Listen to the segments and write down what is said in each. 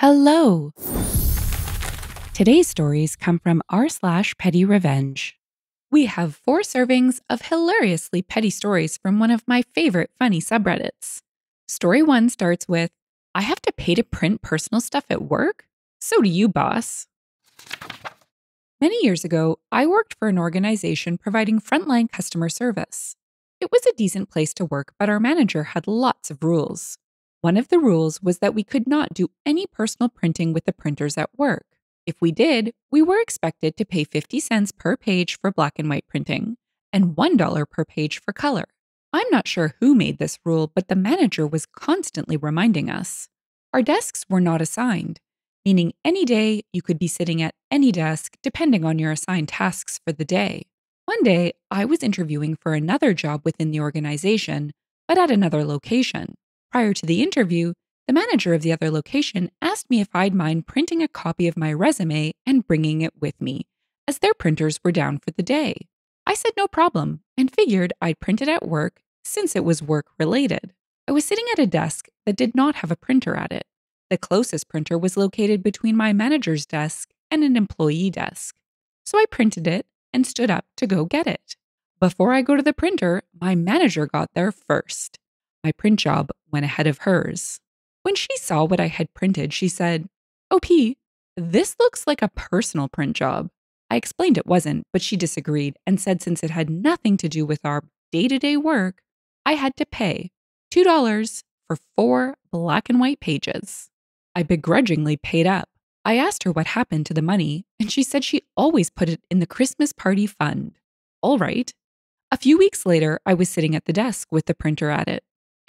Hello. Today's stories come from r slash petty revenge. We have four servings of hilariously petty stories from one of my favorite funny subreddits. Story one starts with I have to pay to print personal stuff at work? So do you, boss. Many years ago, I worked for an organization providing frontline customer service. It was a decent place to work, but our manager had lots of rules. One of the rules was that we could not do any personal printing with the printers at work. If we did, we were expected to pay 50 cents per page for black and white printing and $1 per page for color. I'm not sure who made this rule, but the manager was constantly reminding us. Our desks were not assigned, meaning any day you could be sitting at any desk depending on your assigned tasks for the day. One day, I was interviewing for another job within the organization, but at another location. Prior to the interview, the manager of the other location asked me if I'd mind printing a copy of my resume and bringing it with me, as their printers were down for the day. I said no problem and figured I'd print it at work since it was work related. I was sitting at a desk that did not have a printer at it. The closest printer was located between my manager's desk and an employee desk. So I printed it and stood up to go get it. Before I go to the printer, my manager got there first. My print job went ahead of hers. When she saw what I had printed, she said, oh, OP, this looks like a personal print job. I explained it wasn't, but she disagreed and said since it had nothing to do with our day to day work, I had to pay $2 for four black and white pages. I begrudgingly paid up. I asked her what happened to the money, and she said she always put it in the Christmas party fund. All right. A few weeks later, I was sitting at the desk with the printer at it.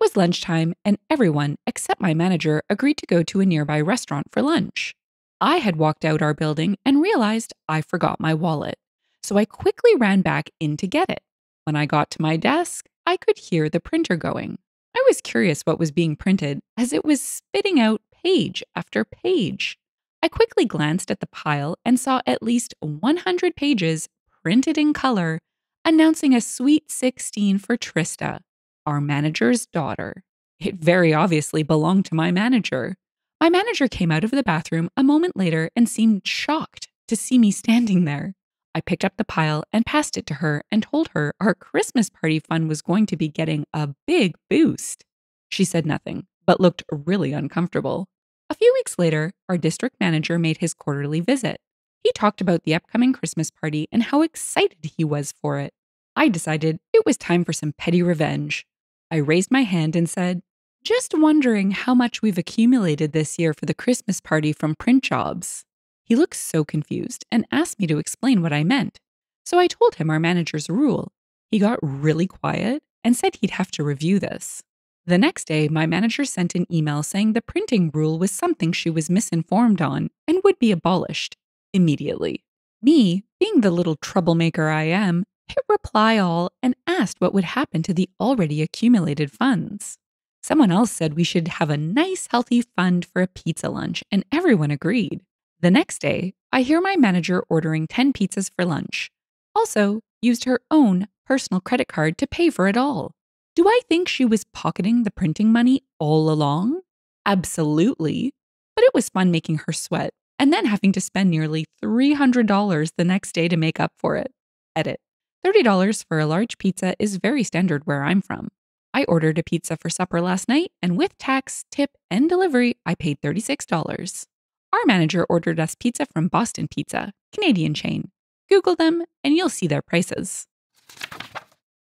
It was lunchtime, and everyone except my manager agreed to go to a nearby restaurant for lunch. I had walked out our building and realized I forgot my wallet, so I quickly ran back in to get it. When I got to my desk, I could hear the printer going. I was curious what was being printed as it was spitting out page after page. I quickly glanced at the pile and saw at least 100 pages printed in color announcing a sweet 16 for Trista our manager's daughter. It very obviously belonged to my manager. My manager came out of the bathroom a moment later and seemed shocked to see me standing there. I picked up the pile and passed it to her and told her our Christmas party fund was going to be getting a big boost. She said nothing, but looked really uncomfortable. A few weeks later, our district manager made his quarterly visit. He talked about the upcoming Christmas party and how excited he was for it. I decided it was time for some petty revenge. I raised my hand and said, Just wondering how much we've accumulated this year for the Christmas party from print jobs. He looked so confused and asked me to explain what I meant. So I told him our manager's rule. He got really quiet and said he'd have to review this. The next day, my manager sent an email saying the printing rule was something she was misinformed on and would be abolished immediately. Me, being the little troublemaker I am, hit reply all and asked what would happen to the already accumulated funds. Someone else said we should have a nice, healthy fund for a pizza lunch, and everyone agreed. The next day, I hear my manager ordering 10 pizzas for lunch. Also, used her own personal credit card to pay for it all. Do I think she was pocketing the printing money all along? Absolutely. But it was fun making her sweat and then having to spend nearly $300 the next day to make up for it. Edit. $30 for a large pizza is very standard where I'm from. I ordered a pizza for supper last night, and with tax, tip, and delivery, I paid $36. Our manager ordered us pizza from Boston Pizza, Canadian chain. Google them, and you'll see their prices.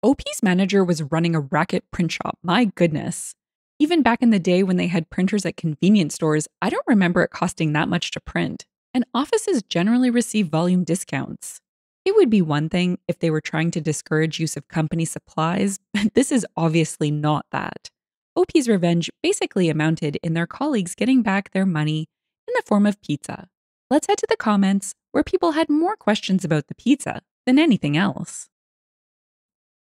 OP's manager was running a racket print shop, my goodness. Even back in the day when they had printers at convenience stores, I don't remember it costing that much to print, and offices generally receive volume discounts. It would be one thing if they were trying to discourage use of company supplies, but this is obviously not that. OP's revenge basically amounted in their colleagues getting back their money in the form of pizza. Let's head to the comments where people had more questions about the pizza than anything else.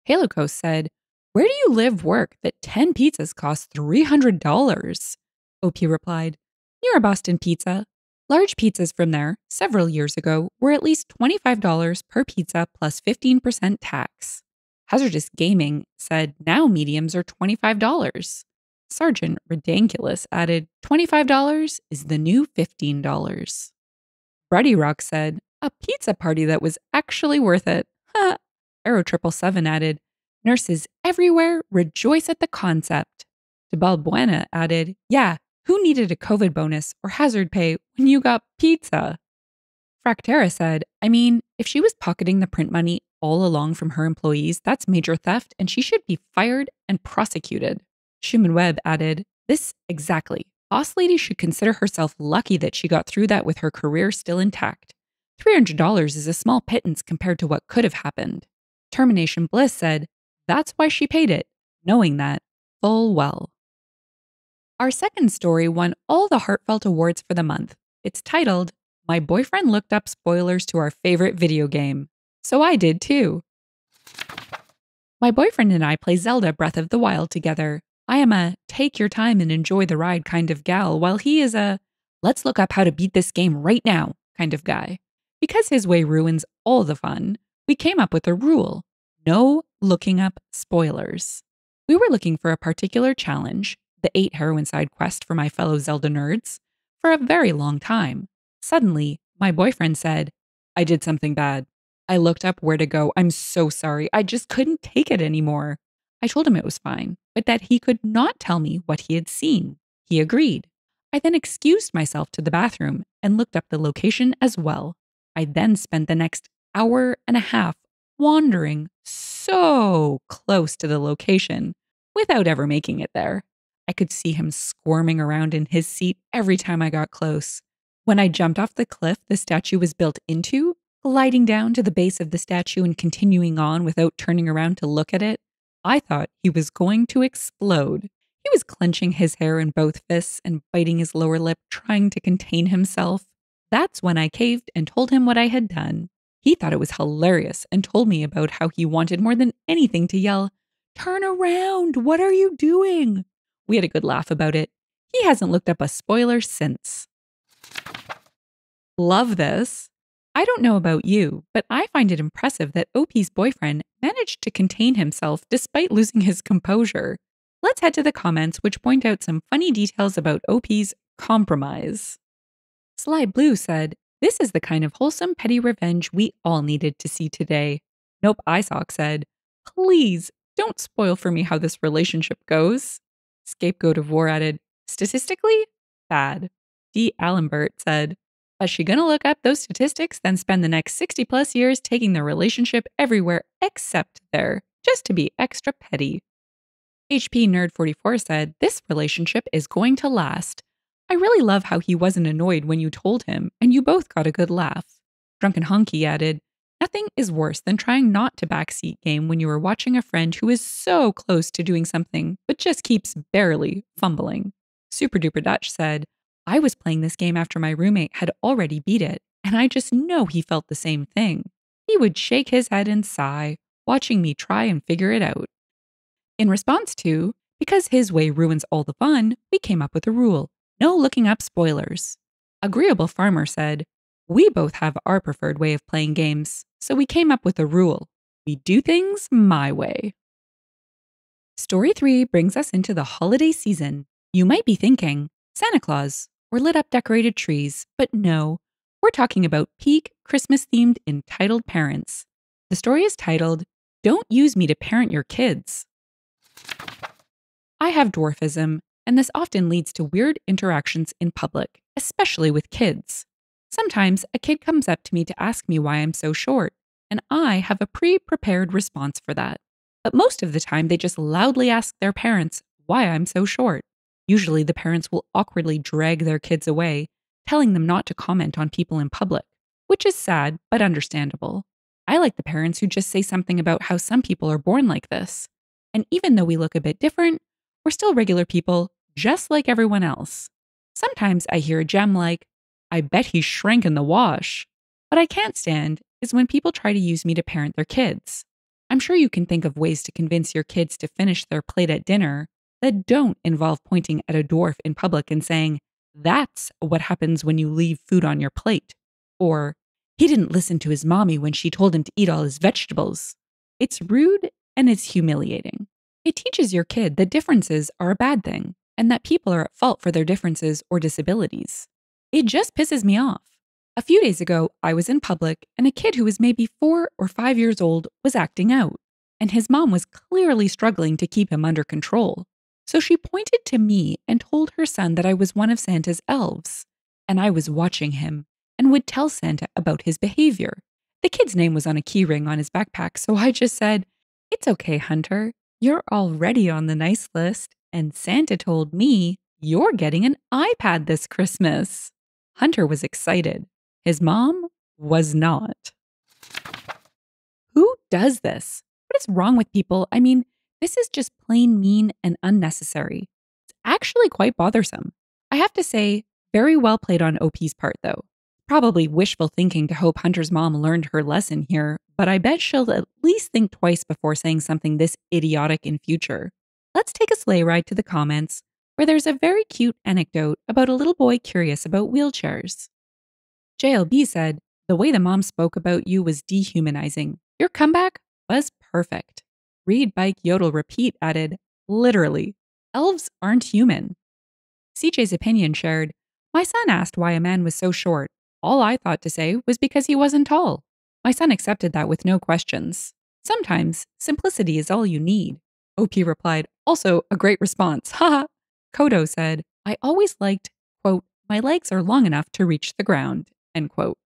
Haloco said, Where do you live work that 10 pizzas cost $300? OP replied, Near a Boston Pizza. Large pizzas from there, several years ago, were at least $25 per pizza plus 15% tax. Hazardous Gaming said now mediums are $25. Sergeant Ridiculous added, $25 is the new $15. Bruddy Rock said, a pizza party that was actually worth it. Ha! Arrow Triple Seven added, nurses everywhere rejoice at the concept. Debal Buena added, yeah, who needed a COVID bonus or hazard pay when you got pizza? Fractera said, I mean, if she was pocketing the print money all along from her employees, that's major theft and she should be fired and prosecuted. Schumann Webb added, This exactly. Boss Lady should consider herself lucky that she got through that with her career still intact. $300 is a small pittance compared to what could have happened. Termination Bliss said, That's why she paid it, knowing that full well. Our second story won all the heartfelt awards for the month. It's titled, My Boyfriend Looked Up Spoilers to Our Favorite Video Game. So I did too. My boyfriend and I play Zelda Breath of the Wild together. I am a take your time and enjoy the ride kind of gal, while he is a let's look up how to beat this game right now kind of guy. Because his way ruins all the fun, we came up with a rule no looking up spoilers. We were looking for a particular challenge, the Eighth Heroine side quest for my fellow Zelda nerds, for a very long time. Suddenly, my boyfriend said, I did something bad. I looked up where to go. I'm so sorry. I just couldn't take it anymore. I told him it was fine, but that he could not tell me what he had seen. He agreed. I then excused myself to the bathroom and looked up the location as well. I then spent the next hour and a half wandering so close to the location without ever making it there. I could see him squirming around in his seat every time I got close. When I jumped off the cliff the statue was built into, gliding down to the base of the statue and continuing on without turning around to look at it, I thought he was going to explode. He was clenching his hair in both fists and biting his lower lip, trying to contain himself. That's when I caved and told him what I had done. He thought it was hilarious and told me about how he wanted more than anything to yell, Turn around! What are you doing? We had a good laugh about it. He hasn't looked up a spoiler since. Love this. I don't know about you, but I find it impressive that OP's boyfriend managed to contain himself despite losing his composure. Let's head to the comments, which point out some funny details about OP's compromise. Sly Blue said, This is the kind of wholesome petty revenge we all needed to see today. Nope, Isock said, Please don't spoil for me how this relationship goes. Scapegoat of War added, statistically, bad. D. Allenbert said, is she gonna look up those statistics, then spend the next 60 plus years taking the relationship everywhere except there, just to be extra petty? HP Nerd 44 said, This relationship is going to last. I really love how he wasn't annoyed when you told him, and you both got a good laugh. Drunken Honky added, Nothing is worse than trying not to backseat game when you are watching a friend who is so close to doing something but just keeps barely fumbling. Super Duper Dutch said, I was playing this game after my roommate had already beat it, and I just know he felt the same thing. He would shake his head and sigh, watching me try and figure it out. In response to, because his way ruins all the fun, we came up with a rule no looking up spoilers. Agreeable Farmer said, we both have our preferred way of playing games, so we came up with a rule we do things my way. Story 3 brings us into the holiday season. You might be thinking, Santa Claus, or lit up decorated trees, but no, we're talking about peak Christmas themed entitled parents. The story is titled, Don't Use Me to Parent Your Kids. I have dwarfism, and this often leads to weird interactions in public, especially with kids. Sometimes a kid comes up to me to ask me why I'm so short, and I have a pre prepared response for that. But most of the time, they just loudly ask their parents why I'm so short. Usually, the parents will awkwardly drag their kids away, telling them not to comment on people in public, which is sad but understandable. I like the parents who just say something about how some people are born like this. And even though we look a bit different, we're still regular people, just like everyone else. Sometimes I hear a gem like, I bet he shrank in the wash. What I can't stand is when people try to use me to parent their kids. I'm sure you can think of ways to convince your kids to finish their plate at dinner that don't involve pointing at a dwarf in public and saying, That's what happens when you leave food on your plate. Or, He didn't listen to his mommy when she told him to eat all his vegetables. It's rude and it's humiliating. It teaches your kid that differences are a bad thing and that people are at fault for their differences or disabilities. It just pisses me off. A few days ago, I was in public and a kid who was maybe four or five years old was acting out, and his mom was clearly struggling to keep him under control. So she pointed to me and told her son that I was one of Santa's elves, and I was watching him and would tell Santa about his behavior. The kid's name was on a keyring on his backpack, so I just said, It's okay, Hunter. You're already on the nice list, and Santa told me you're getting an iPad this Christmas. Hunter was excited. His mom was not. Who does this? What is wrong with people? I mean, this is just plain mean and unnecessary. It's actually quite bothersome. I have to say, very well played on OP's part, though. Probably wishful thinking to hope Hunter's mom learned her lesson here, but I bet she'll at least think twice before saying something this idiotic in future. Let's take a sleigh ride to the comments, where there's a very cute anecdote about a little boy curious about wheelchairs. JLB said, The way the mom spoke about you was dehumanizing. Your comeback was perfect. Read Bike Yodel Repeat added, Literally, elves aren't human. CJ's opinion shared, My son asked why a man was so short. All I thought to say was because he wasn't tall. My son accepted that with no questions. Sometimes simplicity is all you need. OP replied, also a great response. Haha. Kodo said, I always liked, quote, my legs are long enough to reach the ground, end quote.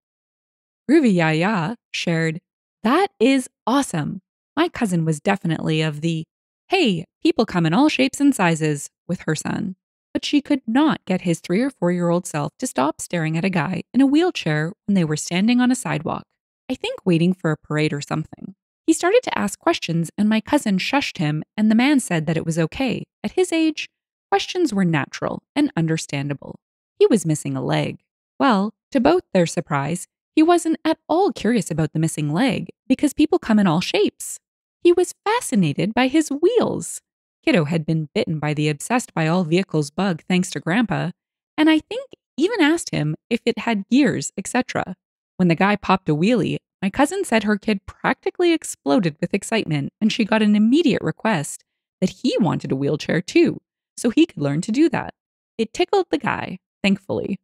Groovy Yaya shared, that is awesome. My cousin was definitely of the, hey, people come in all shapes and sizes with her son but she could not get his three or four year old self to stop staring at a guy in a wheelchair when they were standing on a sidewalk. I think waiting for a parade or something. He started to ask questions, and my cousin shushed him, and the man said that it was okay. At his age, questions were natural and understandable. He was missing a leg. Well, to both their surprise, he wasn't at all curious about the missing leg because people come in all shapes. He was fascinated by his wheels. Kiddo had been bitten by the obsessed by all vehicles bug thanks to Grandpa, and I think even asked him if it had gears, etc. When the guy popped a wheelie, my cousin said her kid practically exploded with excitement and she got an immediate request that he wanted a wheelchair too, so he could learn to do that. It tickled the guy, thankfully.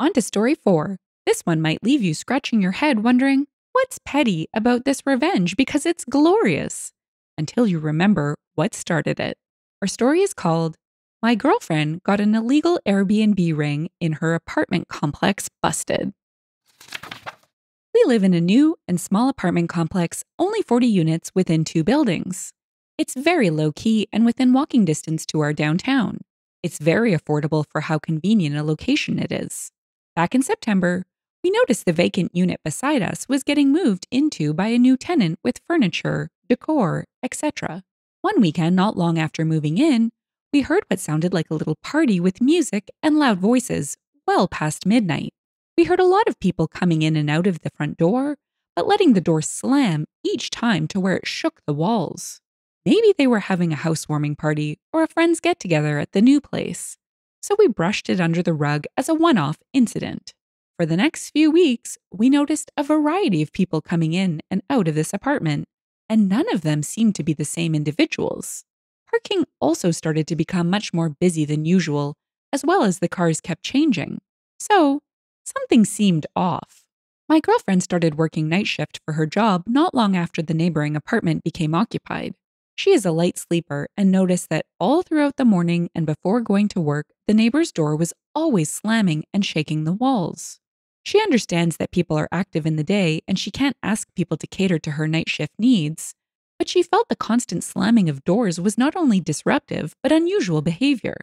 On to story four. This one might leave you scratching your head wondering, what's petty about this revenge because it's glorious? Until you remember what started it. Our story is called My Girlfriend Got an Illegal Airbnb Ring in Her Apartment Complex Busted. We live in a new and small apartment complex, only 40 units within two buildings. It's very low key and within walking distance to our downtown. It's very affordable for how convenient a location it is. Back in September, we noticed the vacant unit beside us was getting moved into by a new tenant with furniture, decor, etc. One weekend, not long after moving in, we heard what sounded like a little party with music and loud voices well past midnight. We heard a lot of people coming in and out of the front door, but letting the door slam each time to where it shook the walls. Maybe they were having a housewarming party or a friend's get together at the new place. So we brushed it under the rug as a one off incident. For the next few weeks, we noticed a variety of people coming in and out of this apartment, and none of them seemed to be the same individuals. Parking also started to become much more busy than usual, as well as the cars kept changing. So, something seemed off. My girlfriend started working night shift for her job not long after the neighboring apartment became occupied. She is a light sleeper and noticed that all throughout the morning and before going to work, the neighbor's door was always slamming and shaking the walls. She understands that people are active in the day and she can't ask people to cater to her night shift needs, but she felt the constant slamming of doors was not only disruptive, but unusual behavior.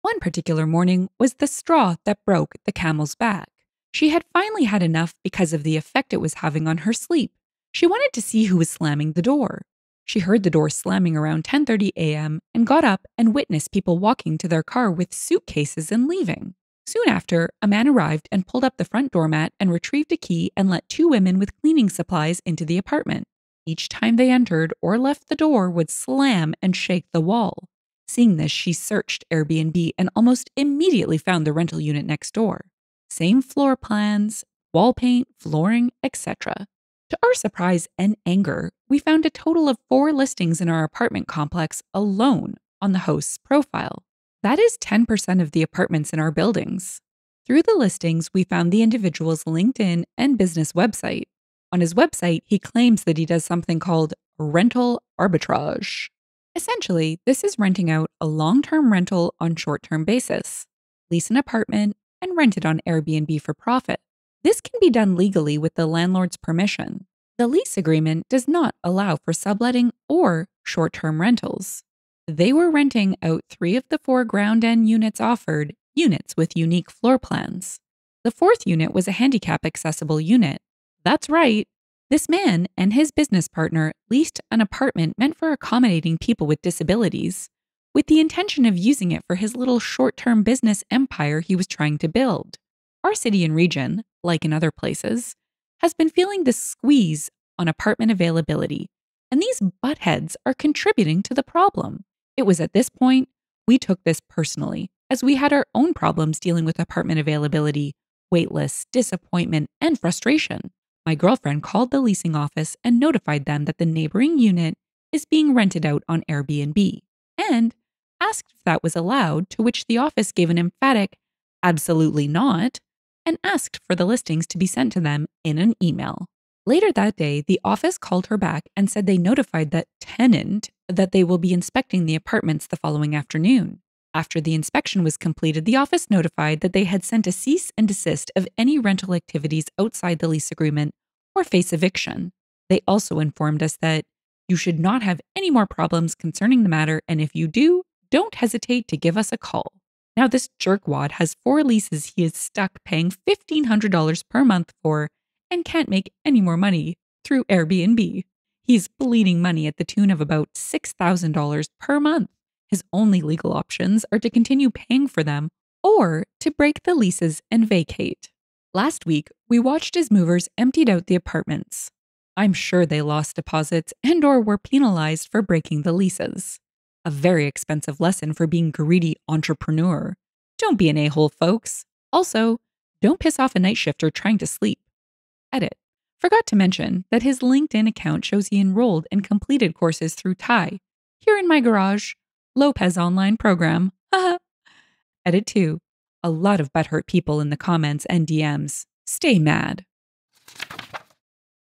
One particular morning was the straw that broke the camel's back. She had finally had enough because of the effect it was having on her sleep. She wanted to see who was slamming the door. She heard the door slamming around 10:30 a.m. and got up and witnessed people walking to their car with suitcases and leaving. Soon after, a man arrived and pulled up the front doormat and retrieved a key and let two women with cleaning supplies into the apartment. Each time they entered or left the door would slam and shake the wall. Seeing this, she searched Airbnb and almost immediately found the rental unit next door. Same floor plans, wall paint, flooring, etc. To our surprise and anger, we found a total of four listings in our apartment complex alone on the host's profile. That is 10% of the apartments in our buildings. Through the listings, we found the individual's LinkedIn and business website. On his website, he claims that he does something called rental arbitrage. Essentially, this is renting out a long term rental on short term basis, lease an apartment, and rent it on Airbnb for profit. This can be done legally with the landlord's permission. The lease agreement does not allow for subletting or short term rentals. They were renting out three of the four ground end units offered, units with unique floor plans. The fourth unit was a handicap accessible unit. That's right, this man and his business partner leased an apartment meant for accommodating people with disabilities, with the intention of using it for his little short term business empire he was trying to build. Our city and region, like in other places, has been feeling the squeeze on apartment availability, and these buttheads are contributing to the problem. It was at this point we took this personally, as we had our own problems dealing with apartment availability, waitlists, disappointment, and frustration. My girlfriend called the leasing office and notified them that the neighboring unit is being rented out on Airbnb and asked if that was allowed, to which the office gave an emphatic, absolutely not, and asked for the listings to be sent to them in an email. Later that day, the office called her back and said they notified that tenant that they will be inspecting the apartments the following afternoon. After the inspection was completed, the office notified that they had sent a cease and desist of any rental activities outside the lease agreement or face eviction. They also informed us that you should not have any more problems concerning the matter, and if you do, don't hesitate to give us a call. Now, this jerkwad has four leases he is stuck paying $1,500 per month for and can't make any more money through Airbnb. He's bleeding money at the tune of about $6,000 per month. His only legal options are to continue paying for them or to break the leases and vacate. Last week, we watched as movers emptied out the apartments. I'm sure they lost deposits and or were penalized for breaking the leases. A very expensive lesson for being greedy entrepreneur. Don't be an a-hole, folks. Also, don't piss off a night shifter trying to sleep. Edit. Forgot to mention that his LinkedIn account shows he enrolled and completed courses through Tai. Here in my garage, Lopez online program. Edit 2. A lot of butthurt people in the comments and DMs. Stay mad.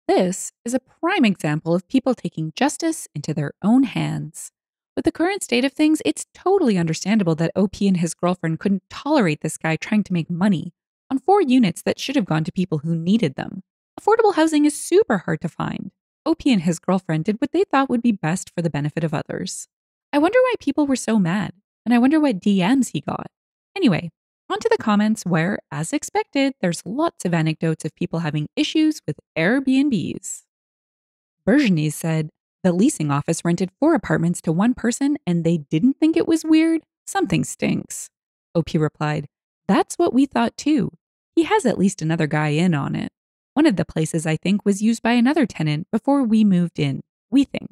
This is a prime example of people taking justice into their own hands. With the current state of things, it's totally understandable that OP and his girlfriend couldn't tolerate this guy trying to make money on four units that should have gone to people who needed them. Affordable housing is super hard to find. OP and his girlfriend did what they thought would be best for the benefit of others. I wonder why people were so mad, and I wonder what DMs he got. Anyway, on to the comments where, as expected, there's lots of anecdotes of people having issues with Airbnbs. Virginie said, the leasing office rented four apartments to one person and they didn't think it was weird? Something stinks. OP replied, That's what we thought too. He has at least another guy in on it. One of the places, I think, was used by another tenant before we moved in, we think.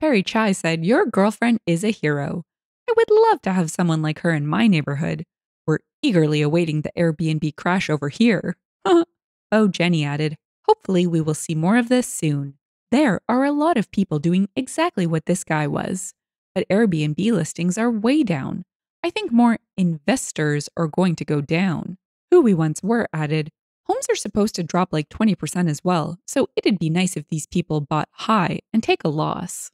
Perry Chai said, Your girlfriend is a hero. I would love to have someone like her in my neighborhood. We're eagerly awaiting the Airbnb crash over here. oh, Jenny added, Hopefully, we will see more of this soon. There are a lot of people doing exactly what this guy was, but Airbnb listings are way down. I think more investors are going to go down. Who we once were added, Homes are supposed to drop like 20% as well, so it'd be nice if these people bought high and take a loss.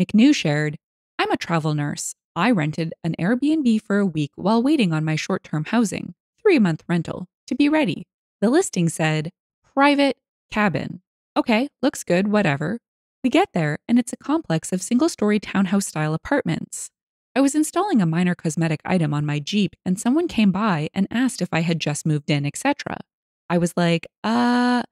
McNew shared, I'm a travel nurse. I rented an Airbnb for a week while waiting on my short term housing, three month rental, to be ready. The listing said, private cabin. Okay, looks good, whatever. We get there, and it's a complex of single story townhouse style apartments. I was installing a minor cosmetic item on my Jeep, and someone came by and asked if I had just moved in, etc. I was like, uh,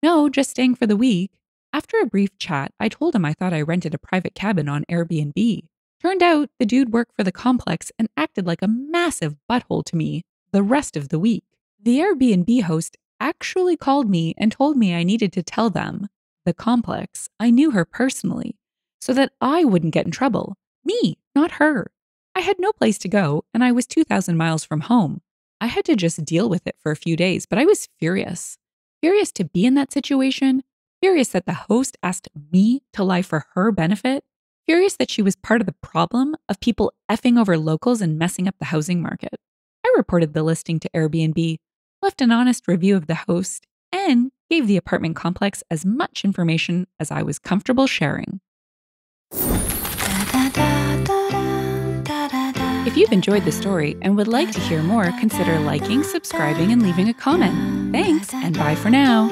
no, just staying for the week. After a brief chat, I told him I thought I rented a private cabin on Airbnb. Turned out the dude worked for the complex and acted like a massive butthole to me the rest of the week. The Airbnb host actually called me and told me I needed to tell them, the complex, I knew her personally, so that I wouldn't get in trouble. Me, not her. I had no place to go, and I was 2,000 miles from home. I had to just deal with it for a few days, but I was furious. Furious to be in that situation, furious that the host asked me to lie for her benefit, furious that she was part of the problem of people effing over locals and messing up the housing market. I reported the listing to Airbnb, left an honest review of the host, and gave the apartment complex as much information as I was comfortable sharing. If you've enjoyed the story and would like to hear more, consider liking, subscribing, and leaving a comment. Thanks, and bye for now.